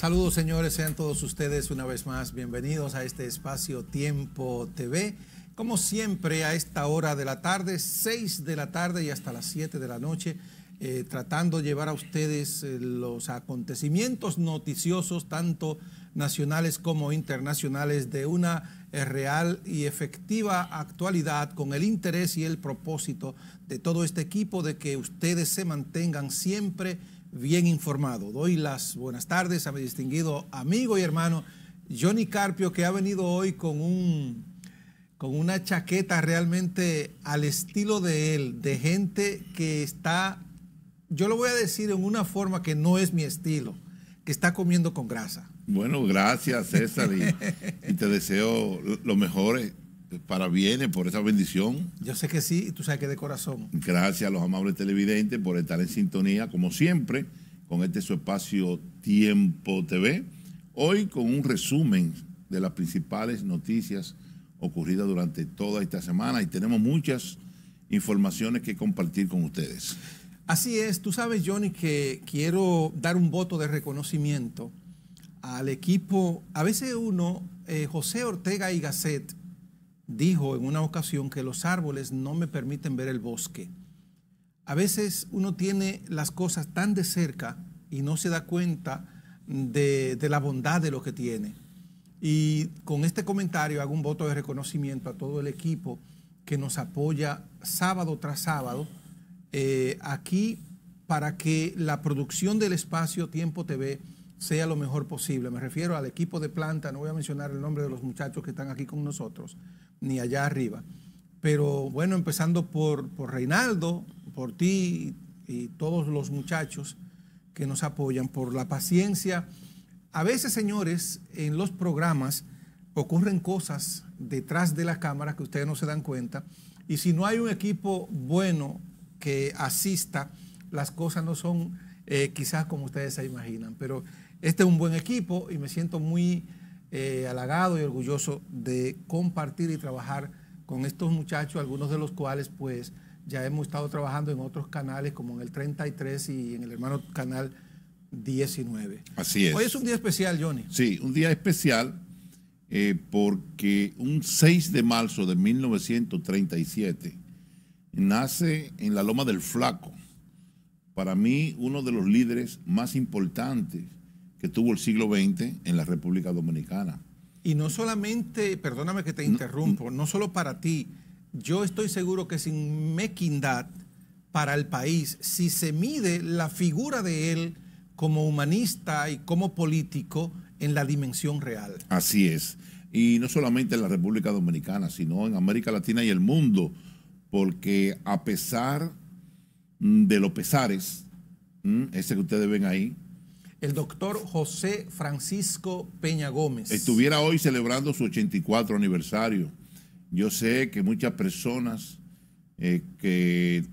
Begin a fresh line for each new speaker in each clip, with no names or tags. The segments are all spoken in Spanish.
Saludos señores, sean todos ustedes una vez más bienvenidos a este espacio Tiempo TV. Como siempre a esta hora de la tarde, 6 de la tarde y hasta las 7 de la noche, eh, tratando de llevar a ustedes eh, los acontecimientos noticiosos, tanto nacionales como internacionales, de una eh, real y efectiva actualidad con el interés y el propósito de todo este equipo de que ustedes se mantengan siempre bien informados. Doy las buenas tardes a mi distinguido amigo y hermano Johnny Carpio, que ha venido hoy con un con una chaqueta realmente al estilo de él, de gente que está, yo lo voy a decir en una forma que no es mi estilo, que está comiendo con grasa.
Bueno, gracias César y, te deseo lo mejor eh, para bienes por esa bendición.
Yo sé que sí, y tú sabes que de corazón.
Gracias a los amables televidentes por estar en sintonía, como siempre, con este su espacio Tiempo TV. Hoy con un resumen de las principales noticias ocurridas durante toda esta semana y tenemos muchas informaciones que compartir con ustedes.
Así es, tú sabes Johnny que quiero dar un voto de reconocimiento al equipo. A veces uno, eh, José Ortega y Gasset dijo en una ocasión que los árboles no me permiten ver el bosque. A veces uno tiene las cosas tan de cerca y no se da cuenta de, de la bondad de lo que tiene. Y con este comentario hago un voto de reconocimiento a todo el equipo que nos apoya sábado tras sábado eh, aquí para que la producción del espacio Tiempo TV sea lo mejor posible. Me refiero al equipo de planta, no voy a mencionar el nombre de los muchachos que están aquí con nosotros, ni allá arriba. Pero bueno, empezando por, por Reinaldo, por ti y todos los muchachos que nos apoyan, por la paciencia a veces, señores, en los programas ocurren cosas detrás de la cámara que ustedes no se dan cuenta. Y si no hay un equipo bueno que asista, las cosas no son eh, quizás como ustedes se imaginan. Pero este es un buen equipo y me siento muy eh, halagado y orgulloso de compartir y trabajar con estos muchachos, algunos de los cuales pues ya hemos estado trabajando en otros canales como en el 33 y en el hermano canal 19.
Así es.
Hoy es un día especial, Johnny.
Sí, un día especial eh, porque un 6 de marzo de 1937 nace en la Loma del Flaco, para mí uno de los líderes más importantes que tuvo el siglo XX en la República Dominicana.
Y no solamente, perdóname que te interrumpo, no, solo para ti, yo estoy seguro que sin mequindad para el país, si se mide la figura de él, como humanista y como político en la dimensión real.
Así es. Y no solamente en la República Dominicana, sino en América Latina y el mundo, porque a pesar de los pesares, ese que ustedes ven ahí,
el doctor José Francisco Peña Gómez.
Estuviera hoy celebrando su 84 aniversario. Yo sé que muchas personas eh, que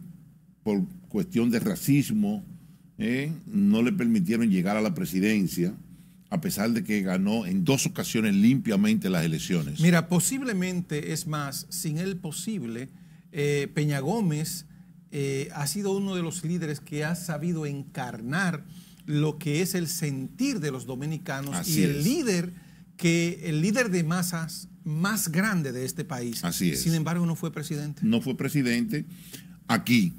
por cuestión de racismo, ¿eh? no le permitieron llegar a la presidencia, a pesar de que ganó en dos ocasiones limpiamente las elecciones.
Mira, posiblemente, es más, sin él posible, eh, Peña Gómez ha sido uno de los líderes que ha sabido encarnar lo que es el sentir de los dominicanos y el líder que el líder de masas más grande de este país.
Así es.
Sin embargo, no fue presidente.
No fue presidente aquí,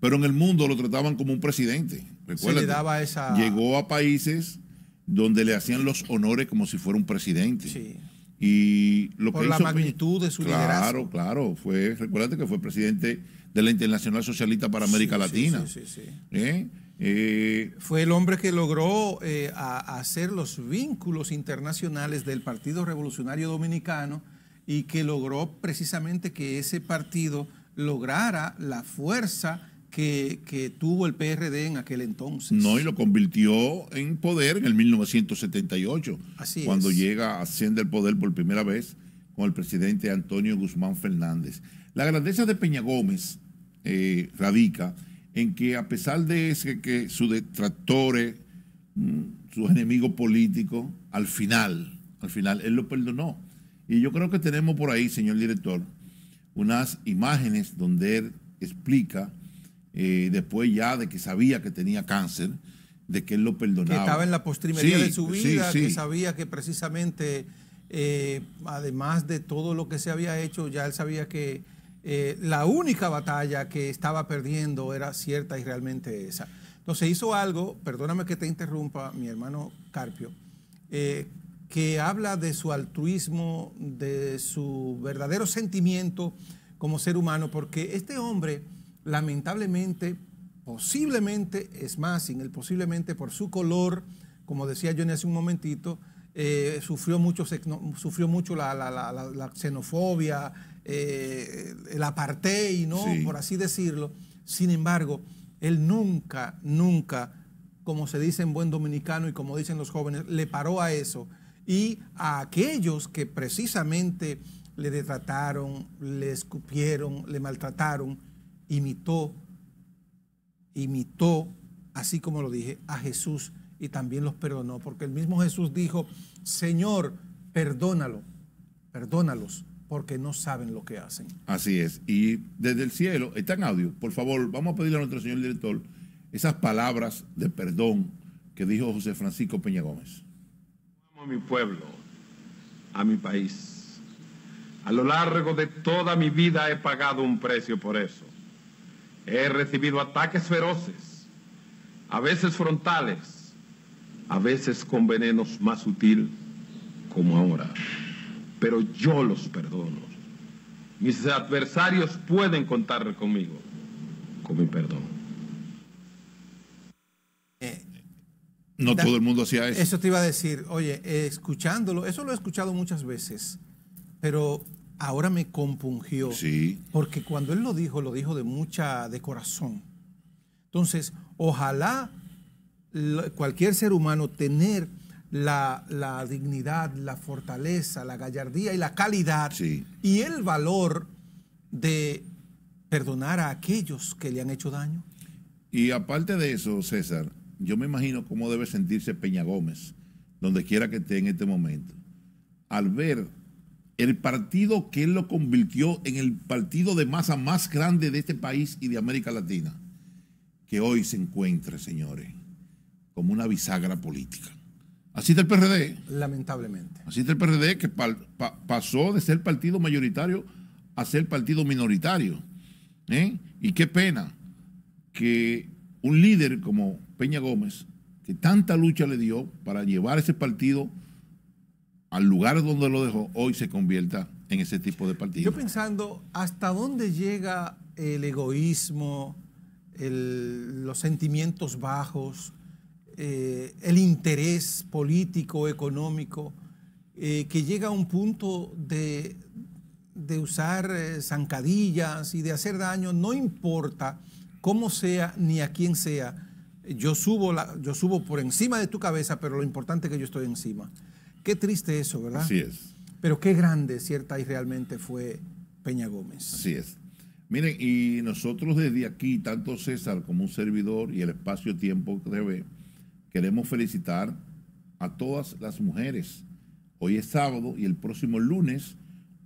pero en el mundo lo trataban como un presidente.
Se daba esa...
Llegó a países donde le hacían los honores como si fuera un presidente.
Sí.
Y lo
Por
que
la magnitud de su
liderazgo. Claro, claro. Fue, recuérdate que fue presidente de la Internacional Socialista para América Latina.
Sí, sí, sí.
¿Eh? Eh,
fue el hombre que logró eh, hacer los vínculos internacionales del Partido Revolucionario Dominicano y que logró precisamente que ese partido lograra la fuerza que, tuvo el PRD en aquel entonces.
No, y lo convirtió en poder en el 1978.
Así
cuando llega, asciende el poder por primera vez con el presidente Antonio Guzmán Fernández. La grandeza de Peña Gómez eh, radica en que a pesar de ese, que sus detractores, mm, sus enemigos políticos, al final, al final, él lo perdonó. Y yo creo que tenemos por ahí, señor director, unas imágenes donde él explica eh, después ya de que sabía que tenía cáncer, de que él lo perdonaba.
Que estaba en la postrimería de su vida, que sabía que precisamente, eh, además de todo lo que se había hecho, ya él sabía que eh, la única batalla que estaba perdiendo era cierta y realmente esa. Entonces hizo algo, perdóname que te interrumpa, mi hermano Carpio, eh, que habla de su altruismo, de su verdadero sentimiento como ser humano, porque este hombre, lamentablemente, posiblemente, es más, sin el posiblemente por su color, como decía Johnny hace un momentito, eh, sufrió mucho, sufrió mucho la, xenofobia, eh, el apartheid, ¿no? por así decirlo. Sin embargo, él nunca, nunca, como se dice en buen dominicano y como dicen los jóvenes, le paró a eso. Y a aquellos que precisamente le detrataron, le escupieron, le maltrataron, imitó, imitó, así como lo dije, a Jesús y también los perdonó, porque el mismo Jesús dijo, Señor, perdónalo, perdónalos, porque no saben lo que hacen.
Así es. Y desde el cielo, está en audio, por favor, vamos a pedirle a nuestro señor director esas palabras de perdón que dijo José Francisco Peña Gómez.
Amo a mi pueblo, a mi país. A lo largo de toda mi vida he pagado un precio por eso. He recibido ataques feroces, a veces frontales, a veces con venenos más sutil, como ahora pero yo los perdono. Mis adversarios pueden contar conmigo, con mi perdón.
Eh, no todo el mundo hacía eso.
Eso te iba a decir, oye, escuchándolo, eso lo he escuchado muchas veces, pero ahora me compungió.
Sí.
Porque cuando él lo dijo, lo dijo de mucha, de corazón. Entonces, ojalá cualquier ser humano tener la, dignidad, la fortaleza, la gallardía y la calidad y el valor de perdonar a aquellos que le han hecho daño.
Y aparte de eso, César, yo me imagino cómo debe sentirse Peña Gómez, donde quiera que esté en este momento, al ver el partido que él lo convirtió en el partido de masa más grande de este país y de América Latina, que hoy se encuentra, señores, como una bisagra política. Así está el PRD.
Lamentablemente.
Así está el PRD que pasó de ser partido mayoritario a ser partido minoritario. ¿eh? Y qué pena que un líder como Peña Gómez, que tanta lucha le dio para llevar ese partido al lugar donde lo dejó, hoy se convierta en ese tipo de partido.
Yo pensando, ¿hasta dónde llega el egoísmo, los sentimientos bajos, eh, el interés político, económico, eh, que llega a un punto de, usar eh, zancadillas y de hacer daño, no importa cómo sea ni a quién sea. Yo subo, la, yo subo por encima de tu cabeza, pero lo importante es que yo estoy encima. Qué triste eso, ¿verdad?
Así es.
Pero qué grande, cierta y realmente fue Peña Gómez.
Así es. Miren, y nosotros desde aquí, tanto César como un servidor y el espacio-tiempo que debe, queremos felicitar a todas las mujeres. Hoy es sábado y el próximo lunes,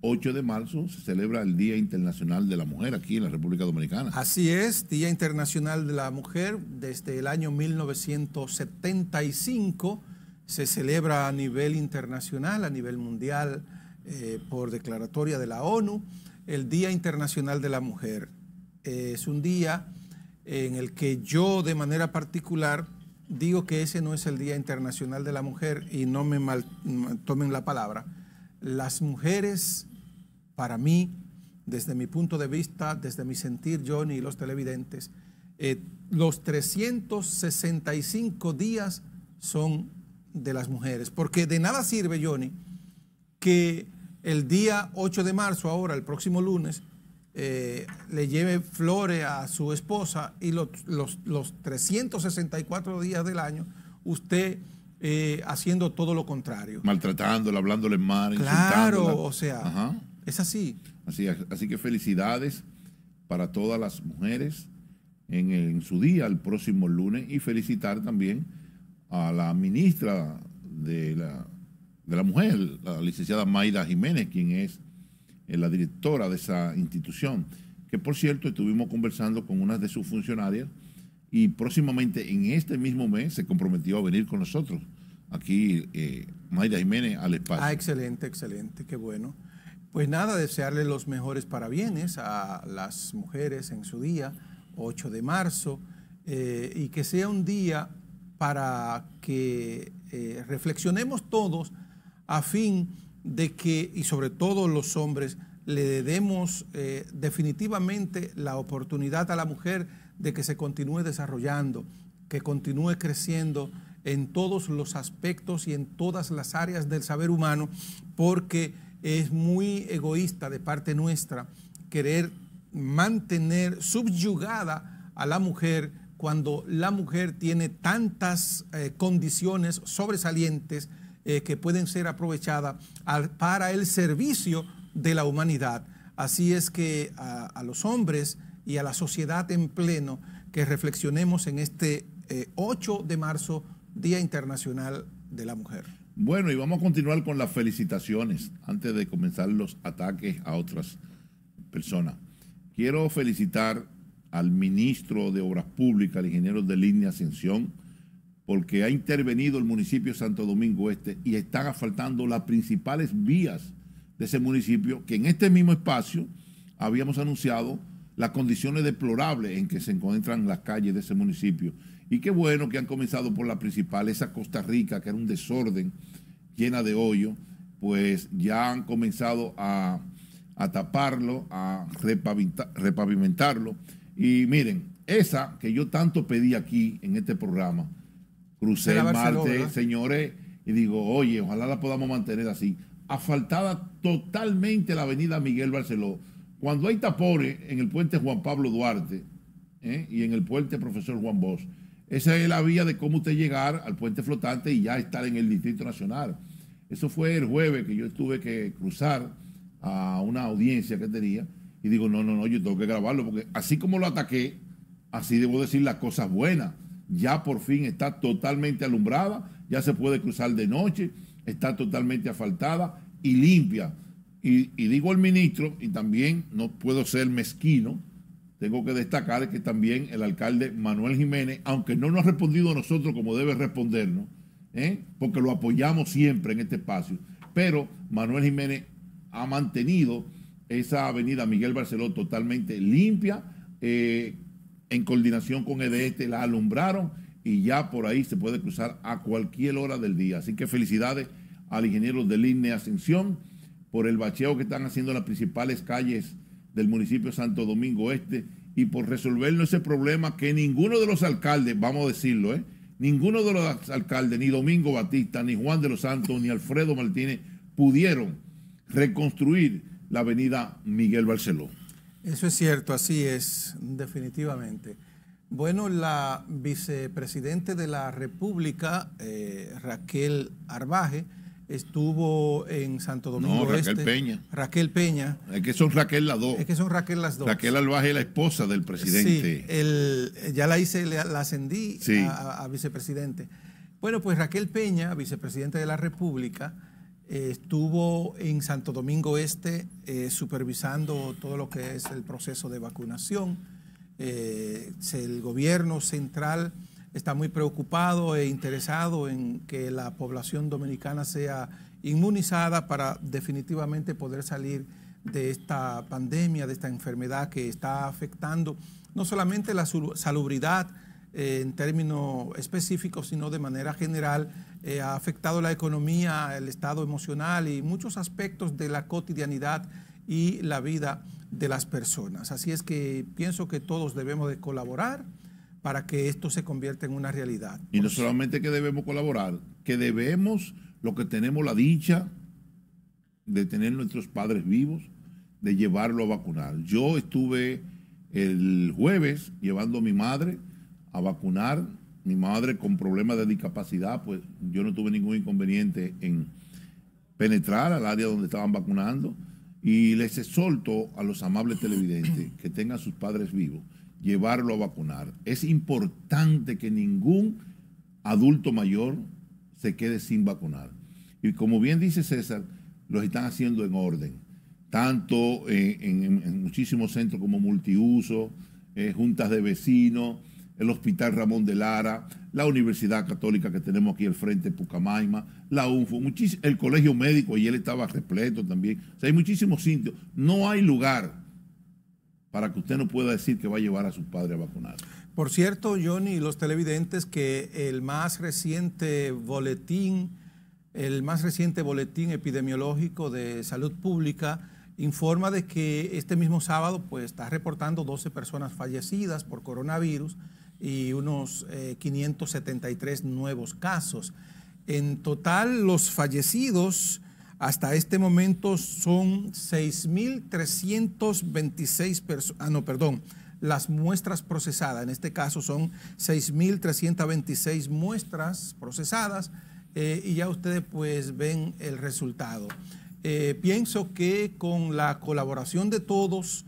8 de marzo, se celebra el Día Internacional de la Mujer aquí en la República Dominicana.
Así es, Día Internacional de la Mujer desde el año 1975 se celebra a nivel internacional, a nivel mundial, eh, por declaratoria de la ONU, el Día Internacional de la Mujer. es un día en el que yo de manera particular digo que ese no es el Día Internacional de la Mujer y no me tomen la palabra. Las mujeres, para mí, desde mi punto de vista, desde mi sentir, Johnny y los televidentes, eh, los 365 días son de las mujeres. Porque de nada sirve, Johnny, que el día 8 de marzo, ahora, el próximo lunes, eh, le lleve flores a su esposa y los, los, 364 días del año usted eh, haciendo todo lo contrario.
Maltratándola, hablándole mal,
Claro, o sea, es así.
así. Así que felicidades para todas las mujeres en, en, su día, el próximo lunes, y felicitar también a la ministra de la, de la mujer, la licenciada Maida Jiménez, quien es la directora de esa institución, que por cierto estuvimos conversando con una de sus funcionarias y próximamente en este mismo mes se comprometió a venir con nosotros. Aquí eh, Mayra Jiménez al espacio.
Ah, excelente, excelente, qué bueno. Pues nada, desearle los mejores parabienes a las mujeres en su día, 8 de marzo, eh, y que sea un día para que eh, reflexionemos todos a fin de que, y sobre todo los hombres, le demos eh, definitivamente la oportunidad a la mujer de que se continúe desarrollando, que continúe creciendo en todos los aspectos y en todas las áreas del saber humano, porque es muy egoísta de parte nuestra querer mantener subyugada a la mujer cuando la mujer tiene tantas eh, condiciones sobresalientes eh, que pueden ser aprovechadas para el servicio de la humanidad. Así es que a, los hombres y a la sociedad en pleno que reflexionemos en este 8 eh, de marzo, Día Internacional de la Mujer.
Bueno, y vamos a continuar con las felicitaciones antes de comenzar los ataques a otras personas. Quiero felicitar al ministro de Obras Públicas, al ingeniero de línea Ascensión, porque ha intervenido el municipio de Santo Domingo Este y están asfaltando las principales vías de ese municipio, que en este mismo espacio habíamos anunciado las condiciones deplorables en que se encuentran las calles de ese municipio. Y qué bueno que han comenzado por la principal, esa Costa Rica, que era un desorden llena de hoyo, pues ya han comenzado a, taparlo, a repavimentarlo. Y miren, esa que yo tanto pedí aquí en este programa, crucé el martes, señores, y digo, oye, ojalá la podamos mantener así asfaltada totalmente la avenida Miguel Barceló. Cuando hay tapones en el puente Juan Pablo Duarte ¿eh? y en el puente Profesor Juan Bosch, esa es la vía de cómo usted llegar al puente flotante y ya estar en el Distrito Nacional. Eso fue el jueves que yo tuve que cruzar a una audiencia que tenía y digo, no, no, no, yo tengo que grabarlo porque así como lo ataqué, así debo decir las cosas buenas. Ya por fin está totalmente alumbrada, ya se puede cruzar de noche está totalmente asfaltada y limpia. Y, digo al ministro, y también no puedo ser mezquino, tengo que destacar que también el alcalde Manuel Jiménez, aunque no nos ha respondido a nosotros como debe respondernos, ¿eh? porque lo apoyamos siempre en este espacio, pero Manuel Jiménez ha mantenido esa avenida Miguel Barceló totalmente limpia, eh, en coordinación con EDESTE la alumbraron y ya por ahí se puede cruzar a cualquier hora del día. Así que felicidades al ingeniero de línea Ascensión por el bacheo que están haciendo en las principales calles del municipio Santo Domingo Este y por resolvernos ese problema que ninguno de los alcaldes, vamos a decirlo, ¿eh? ninguno de los alcaldes, ni Domingo Batista, ni Juan de los Santos, ni Alfredo Martínez, pudieron reconstruir la avenida Miguel Barceló.
Eso es cierto, así es, definitivamente. Bueno, la vicepresidente de la República, eh, Raquel Arbaje, estuvo en Santo Domingo
no, Raquel Peña.
Raquel Peña.
Es que son Raquel las dos.
Es que son Raquel las dos.
Raquel Albaje es la esposa del presidente.
Sí, ya la hice, la ascendí a, vicepresidente. Bueno, pues Raquel Peña, vicepresidente de la República, estuvo en Santo Domingo Este eh, supervisando todo lo que es el proceso de vacunación. Eh, el gobierno central está muy preocupado e interesado en que la población dominicana sea inmunizada para definitivamente poder salir de esta pandemia, de esta enfermedad que está afectando no solamente la salubridad eh, en términos específicos, sino de manera general, eh, ha afectado la economía, el estado emocional y muchos aspectos de la cotidianidad y la vida de las personas. Así es que pienso que todos debemos de colaborar para que esto se convierta en una realidad.
Y no solamente que debemos colaborar, que debemos lo que tenemos la dicha de tener nuestros padres vivos, de llevarlo a vacunar. Yo estuve el jueves llevando a mi madre a vacunar, mi madre con problemas de discapacidad, pues yo no tuve ningún inconveniente en penetrar al área donde estaban vacunando y les exhorto a los amables televidentes que tengan sus padres vivos, llevarlo a vacunar. Es importante que ningún adulto mayor se quede sin vacunar. Y como bien dice César, los están haciendo en orden, tanto en, muchísimos centros como multiuso, eh, juntas de vecinos, el Hospital Ramón de Lara, la Universidad Católica que tenemos aquí al frente, Pucamaima, la UNFO, el Colegio Médico, y él estaba repleto también. O sea, hay muchísimos sitios. No hay lugar para que usted no pueda decir que va a llevar a su padre a vacunar.
Por cierto, Johnny los televidentes, que el más reciente boletín, el más reciente boletín epidemiológico de salud pública informa de que este mismo sábado pues está reportando 12 personas fallecidas por coronavirus y unos 573 eh, nuevos casos. En total, los fallecidos hasta este momento son 6.326 personas, ah, no, perdón, las muestras procesadas, en este caso son 6.326 muestras procesadas eh, y ya ustedes pues ven el resultado. Eh, pienso que con la colaboración de todos,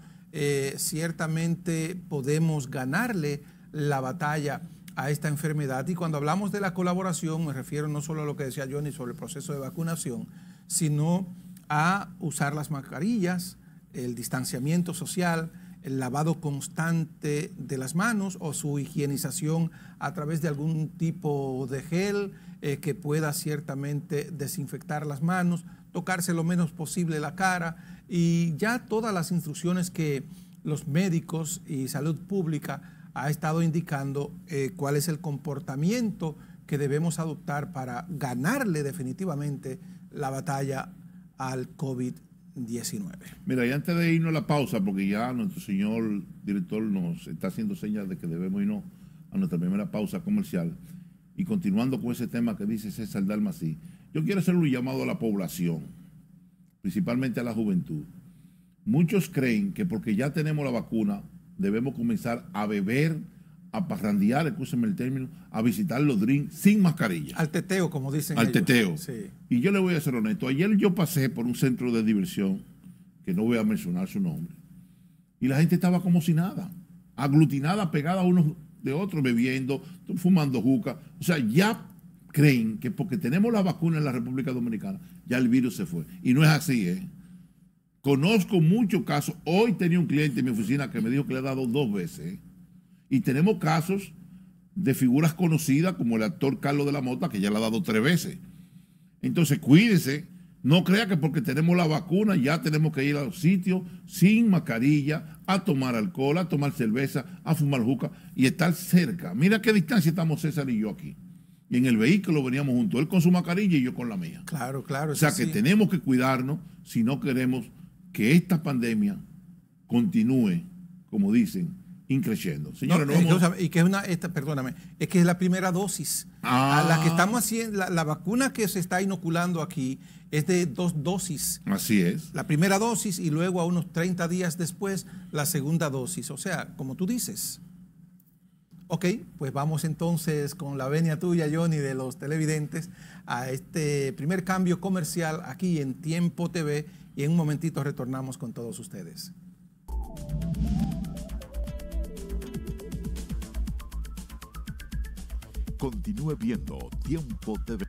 ciertamente podemos ganarle la batalla a esta enfermedad. Y cuando hablamos de la colaboración, me refiero no solo a lo que decía Johnny sobre el proceso de vacunación, sino a usar las mascarillas, el distanciamiento social, el lavado constante de las manos o su higienización a través de algún tipo de gel eh, que pueda ciertamente desinfectar las manos, tocarse lo menos posible la cara y ya todas las instrucciones que los médicos y salud pública ha estado indicando eh, cuál es el comportamiento que debemos adoptar para ganarle definitivamente la batalla al COVID-19.
Mira, y antes de irnos a la pausa, porque ya nuestro señor director nos está haciendo señas de que debemos irnos a nuestra primera pausa comercial, y continuando con ese tema que dice César Dalmací, yo quiero hacer un llamado a la población, principalmente a la juventud. Muchos creen que porque ya tenemos la vacuna, debemos comenzar a beber, a parrandear, escúcheme el término, a visitar los drinks sin mascarilla.
Al teteo, como dicen.
Al teteo. Y yo le voy a ser honesto. Ayer yo pasé por un centro de diversión, que no voy a mencionar su nombre, y la gente estaba como si nada, aglutinada, pegada unos de otros, bebiendo, fumando juca. O sea, ya creen que porque tenemos la vacuna en la República Dominicana, ya el virus se fue. Y no es así, ¿eh? Conozco muchos casos. Hoy tenía un cliente en mi oficina que me dijo que le ha dado dos veces. Y tenemos casos de figuras conocidas como el actor Carlos de la Mota, que ya le ha dado tres veces. Entonces, cuídese. No crea que porque tenemos la vacuna ya tenemos que ir a los sitios sin mascarilla, a tomar alcohol, a tomar cerveza, a fumar juca y estar cerca. Mira qué distancia estamos César y yo aquí. Y en el vehículo veníamos juntos, él con su mascarilla y yo con la mía.
Claro, claro.
O sea que tenemos que cuidarnos si no queremos que esta pandemia continúe, como dicen, increciendo.
Señores, y que es una, esta, perdóname, es que es la primera dosis. A la que ah. estamos haciendo, la, vacuna que se está inoculando aquí es de dos dosis.
Así es.
La primera dosis y luego a unos 30 días después la segunda dosis. O sea, como tú dices. Ok, pues vamos entonces con la venia tuya, Johnny, de los televidentes, a este primer cambio comercial aquí en Tiempo TV y en un momentito retornamos con todos ustedes.
Continúe viendo Tiempo TV.